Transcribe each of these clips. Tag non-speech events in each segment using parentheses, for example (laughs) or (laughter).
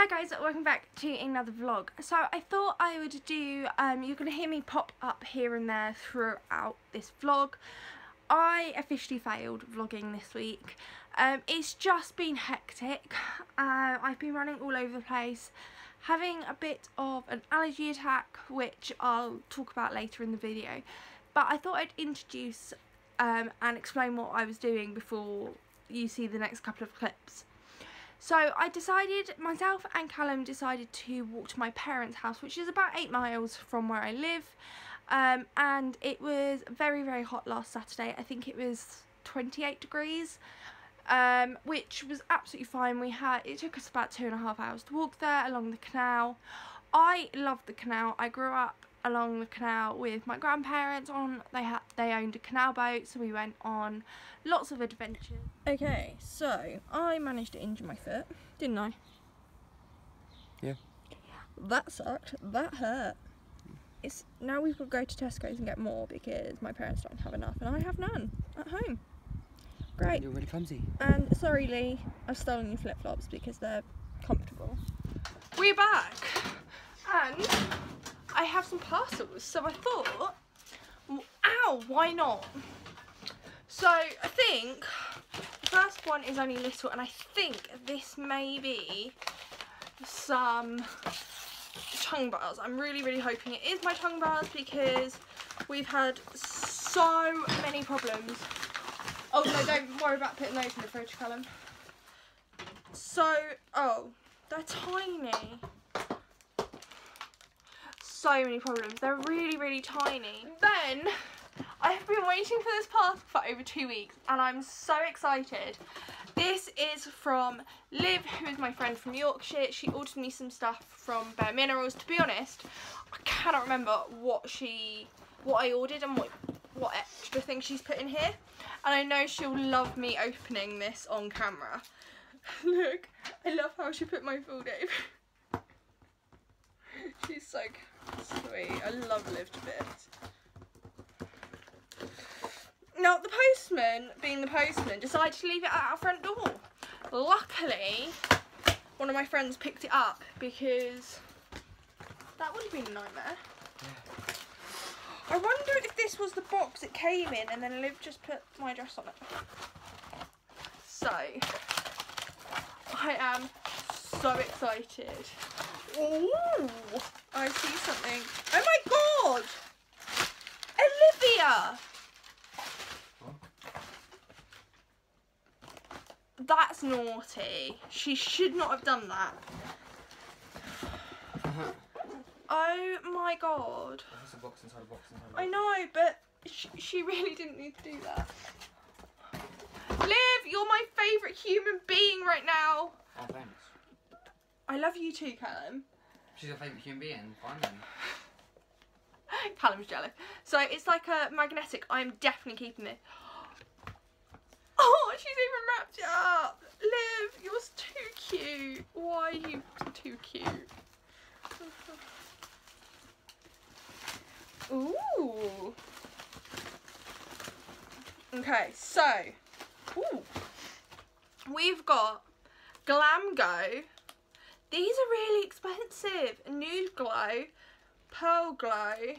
Hi guys, welcome back to another vlog. So I thought I would do, um, you're going to hear me pop up here and there throughout this vlog. I officially failed vlogging this week. Um, it's just been hectic. Uh, I've been running all over the place, having a bit of an allergy attack, which I'll talk about later in the video. But I thought I'd introduce um, and explain what I was doing before you see the next couple of clips. So I decided, myself and Callum decided to walk to my parents' house, which is about eight miles from where I live. Um, and it was very, very hot last Saturday. I think it was 28 degrees, um, which was absolutely fine. We had, it took us about two and a half hours to walk there along the canal. I love the canal. I grew up along the canal with my grandparents on they had they owned a canal boat so we went on lots of adventures. Okay so i managed to injure my foot didn't i? Yeah. that sucked. That hurt. It's now we've got to go to tesco's and get more because my parents don't have enough and i have none at home. Great. You're really clumsy. and sorry lee i've stolen your flip-flops because they're comfortable. We're back! And I have some parcels, so I thought, w- ow, why not? So I think the first one is only little, and I think this may be some tongue bars. I'm really, really hoping it is my tongue bars because we've had so many problems. Oh no, don't worry about putting those in the fridge, Callum. So, oh, they're tiny so many problems. They're really, really tiny. Then, I have been waiting for this parcel for over two weeks and I'm so excited. This is from Liv, who is my friend from Yorkshire. She ordered me some stuff from Bare Minerals. To be honest, I cannot remember what she, what I ordered and what, what extra thing she's put in here. And I know she'll love me opening this on camera. (laughs) Look, I love how she put my full (laughs) name. She's so sweet. I love Liv to bits. Now, the postman, being the postman, decided to leave it at our front door. Luckily, one of my friends picked it up because that would have been a nightmare. I wonder if this was the box it came in and then Liv just put my address on it. So, I am so excited. Ooh, I see something. Oh my god! Olivia! That's naughty. She should not have done that. Oh my god. There's a box inside a box inside a box. I know, but she, she really didn't need to do that. Liv, you're my favourite human being right now. Oh, thanks. I love you too, Callum. She's your favourite human being. Fine then. (laughs) Callum's jealous. So it's like a magnetic. I'm definitely keeping this. (gasps) Oh, she's even wrapped it up. Liv, you're too cute. Why are you too cute? (laughs) Ooh. Okay, so ooh, we've got Glam Glow. These are really expensive. Nude Glow, Pearl Glow.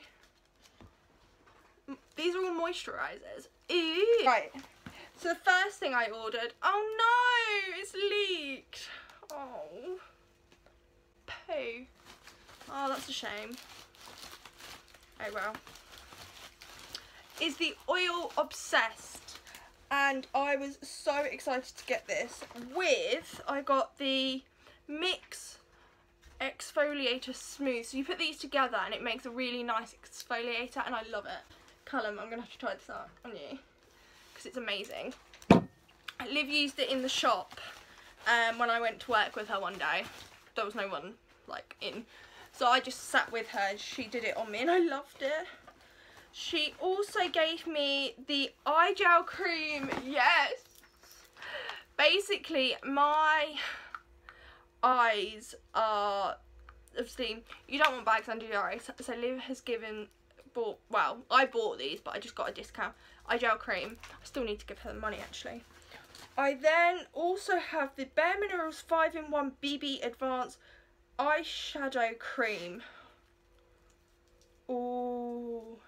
These are all moisturisers. Ew. Right. So the first thing I ordered. Oh no, it's leaked. Oh. Poo. Oh, that's a shame. Oh well. Is the Oil Obsessed. And I was so excited to get this with, I got the Mix Exfoliator Smooth. So you put these together and it makes a really nice exfoliator and I love it. Callum, I'm going to have to try this out on you because it's amazing. Liv used it in the shop um, when I went to work with her one day. There was no one like in. So I just sat with her and she did it on me and I loved it. She also gave me the eye gel cream. Yes. Basically, my eyes are obviously you don't want bags under your eyes. So Liv has given bought well, I bought these, but I just got a discount eye gel cream. I still need to give her the money actually. I then also have the Bare Minerals 5-in-1 BB Advanced Eyeshadow Cream. Oh,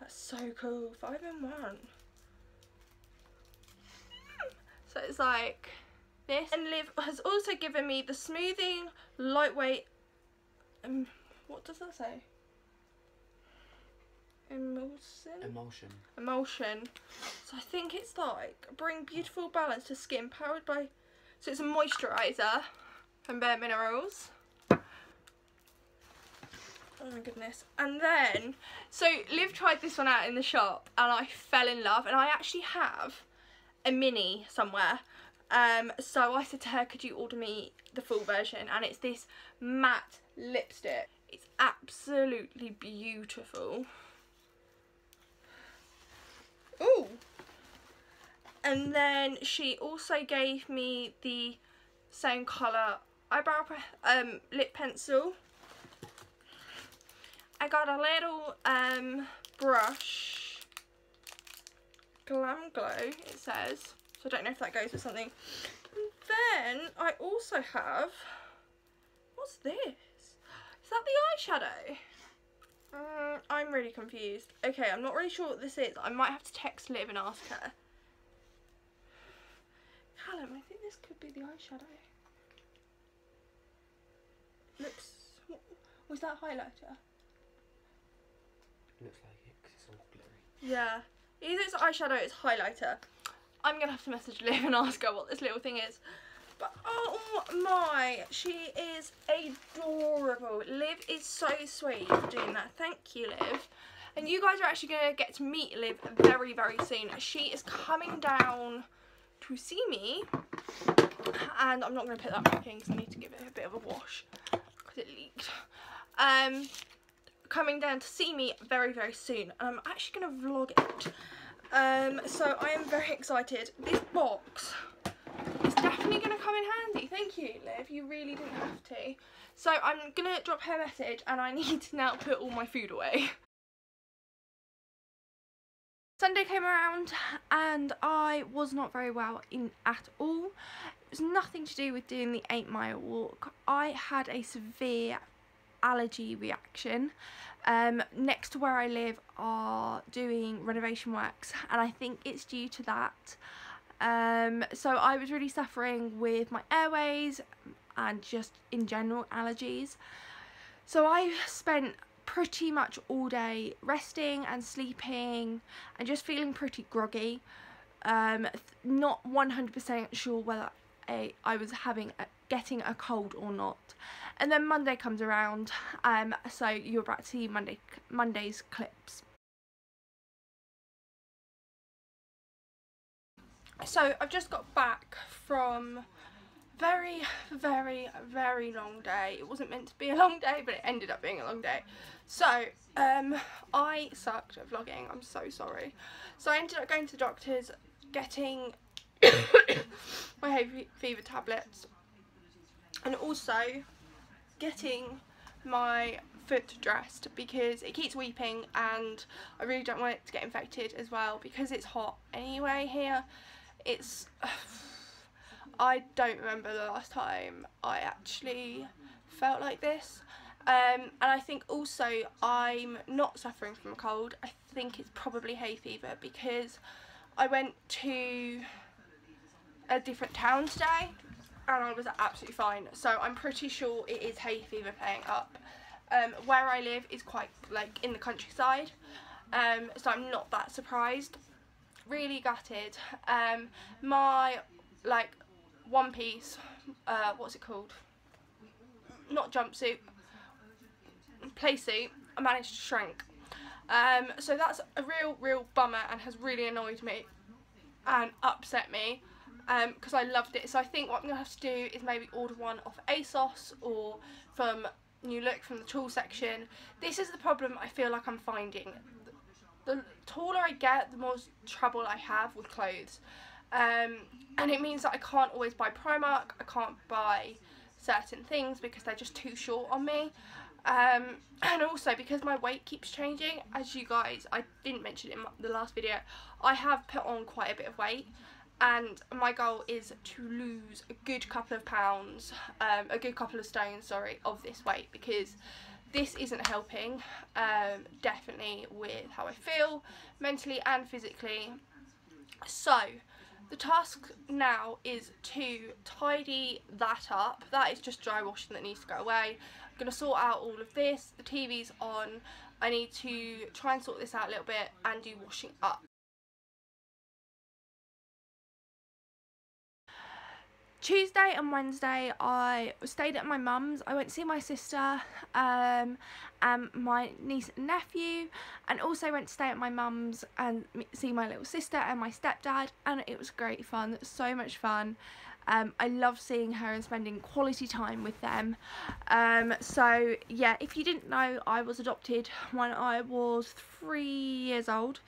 that's so cool. 5-in-1. (laughs) So it's like this. And Liv has also given me the Smoothing Lightweight, um, what does that say? Emulsion? Emulsion. emulsion. So I think it's like bring beautiful balance to skin powered by so it's a moisturizer from Bare Minerals. Oh my goodness. And then so Liv tried this one out in the shop and I fell in love and I actually have a mini somewhere. Um so I said to her could you order me the full version and it's this matte lipstick. It's absolutely beautiful. Ooh. And then she also gave me the same colour eyebrow um, lip pencil. I got a little um, brush, Glam Glow it says, so I don't know if that goes with something. And then I also have, what's this? Is that the eyeshadow? Mm, I'm really confused. Okay, I'm not really sure what this is. I might have to text Liv and ask her. Callum, I think this could be the eyeshadow. Looks. Was that highlighter? Looks like it because it's all glittery. Yeah. Either it's eyeshadow or it's highlighter. I'm gonna have to message Liv and ask her what this little thing is. But oh my, she is adorable. Liv is so sweet for doing that. Thank you, Liv. And you guys are actually going to get to meet Liv very, very soon. She is coming down to see me. And I'm not going to put that back in because I need to give it a bit of a wash because it leaked. Um, coming down to see me very, very soon. And I'm actually going to vlog it. Um, so I am very excited. This box is definitely going to come in handy. Thank you, Liv. You really didn't have to. So I'm going to drop her message and I (laughs) need to now put all my food away. Sunday came around and I was not very well in at all. It was nothing to do with doing the 8 mile walk. I had a severe allergy reaction. Um, next to where I live are doing renovation works and I think it's due to that. Um, so I was really suffering with my airways and just in general allergies. So I spent pretty much all day resting and sleeping and just feeling pretty groggy. Um, not 100% sure whether I, I was having a, getting a cold or not. And then Monday comes around, um, so you're about to see Monday Monday's clips. So I've just got back from very, very, very long day. It wasn't meant to be a long day, but it ended up being a long day. So, um, I sucked at vlogging. I'm so sorry. So I ended up going to the doctor's, getting (coughs) my hay fever tablets, and also getting my foot dressed because it keeps weeping and I really don't want it to get infected as well because it's hot anyway here. It's (sighs) I don't remember the last time I actually felt like this. Um, and I think also I'm not suffering from a cold. I think it's probably hay fever because I went to a different town today and I was absolutely fine so I'm pretty sure it is hay fever playing up um, where I live is quite like in the countryside um, so I'm not that surprised really gutted. Um, my like one piece, uh, what's it called? Not jumpsuit, play suit. I managed to shrink. Um, so that's a real, real bummer and has really annoyed me and upset me because um, I loved it. So I think what I'm going to have to do is maybe order one off ASOS or from New Look from the tool section. This is the problem I feel like I'm finding the taller I get, the more trouble I have with clothes. Um, and it means that I can't always buy Primark, I can't buy certain things because they're just too short on me. Um, (clears throat) and also because my weight keeps changing, as you guys, I didn't mention it in the last video, I have put on quite a bit of weight. And my goal is to lose a good couple of pounds, um, a good couple of stones, sorry, of this weight because this isn't helping um, definitely with how I feel mentally and physically. So the task now is to tidy that up. That is just dry washing that needs to go away. I'm going to sort out all of this. The TV's on. I need to try and sort this out a little bit and do washing up. Tuesday and Wednesday I stayed at my mum's. I went to see my sister um, and my niece and nephew and also went to stay at my mum's and see my little sister and my stepdad and it was great fun, so much fun. Um, I love seeing her and spending quality time with them. Um, so yeah, if you didn't know, I was adopted when I was three years old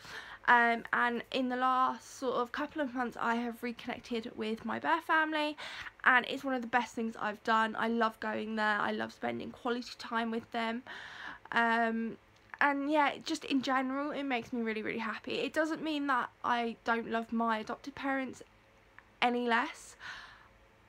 um, and in the last sort of couple of months I have reconnected with my birth family and it's one of the best things I've done. I love going there, I love spending quality time with them um, and yeah just in general it makes me really really happy. It doesn't mean that I don't love my adopted parents any less.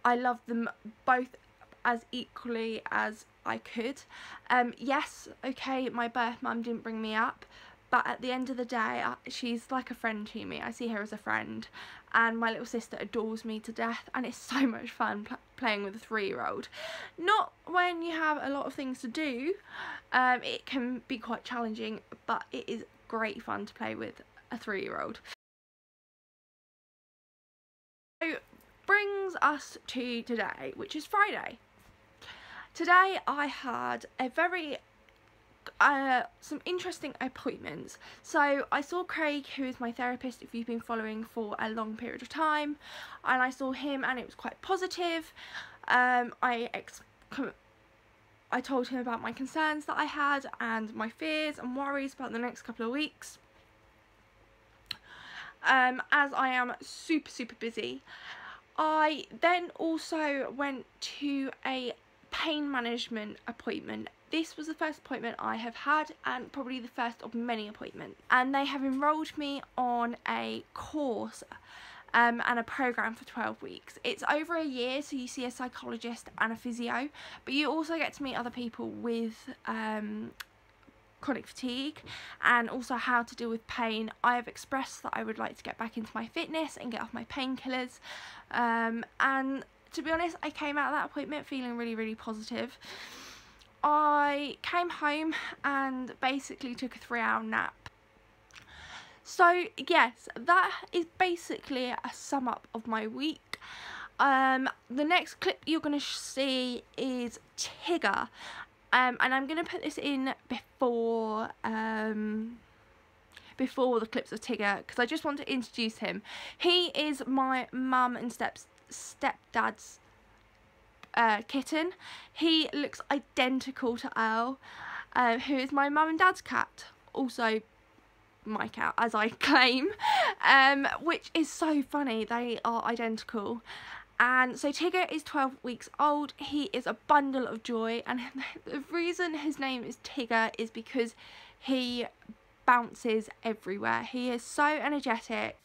I love them both as equally as I could. Um, yes, okay, my birth mum didn't bring me up, but at the end of the day she's like a friend to me. I see her as a friend. And my little sister adores me to death and it's (laughs) so much fun pl playing with a three-year-old. Not when you have a lot of things to do. Um, it can be quite challenging but it is great fun to play with a three-year-old. So brings us to today which is Friday. Today I had a very uh, some interesting appointments. So I saw Craig, who is my therapist, if you've been following for a long period of time, and I saw him and it was quite positive. Um, I I told him about my concerns that I had and my fears and worries about the next couple of weeks. Um, as I am super super busy. I then also went to a pain management appointment this was the first appointment I have had and probably the first of many appointments and they have enrolled me on a course um, and a program for 12 weeks. It's over a year so you see a psychologist and a physio but you also get to meet other people with um, chronic fatigue and also how to deal with pain. I have expressed that I would like to get back into my fitness and get off my painkillers um, and to be honest I came out of that appointment feeling really really positive. I came home and basically took a three hour nap. So yes, that is basically a sum up of my week. Um, the next clip you're going to see is Tigger. Um, and I'm going to put this in before um, before the clips of Tigger because I just want to introduce him. He is my mum and step stepdad's uh, kitten. He looks identical to Earl, uh, who is my mum and dad's cat. Also my cat, as I (laughs) claim, um, which is so funny. They are identical. And so Tigger is 12 weeks old. He is a bundle of joy. And (laughs) the reason his name is Tigger is because he bounces everywhere. He is so energetic